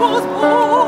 was born.